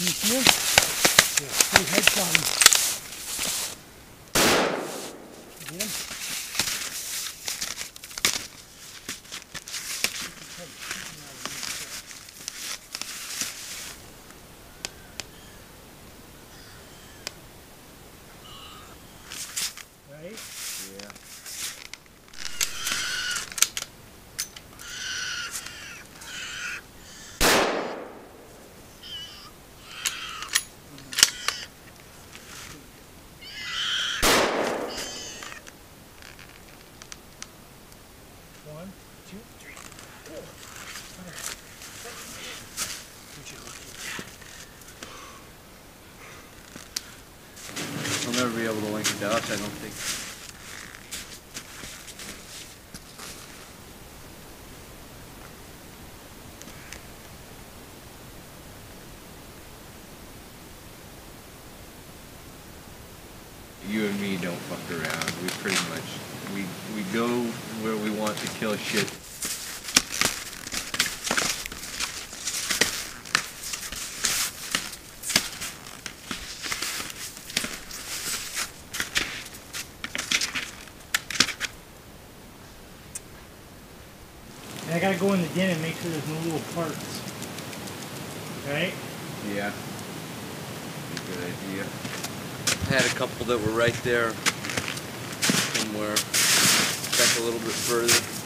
See him? Yeah. Put his headshot him. Get? Right? Yeah. One, two, three, four. I'll never be able to link the dots, I don't think. You and me don't fuck around. We pretty much we we go where we want to kill shit. And I gotta go in the den and make sure there's no little parts. Right? Yeah. Good idea. Had a couple that were right there somewhere. Back a little bit further.